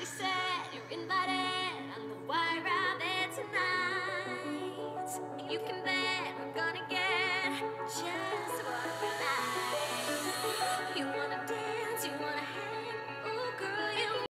you said, you're invited. I'm the wire rabbit tonight. And you can bet.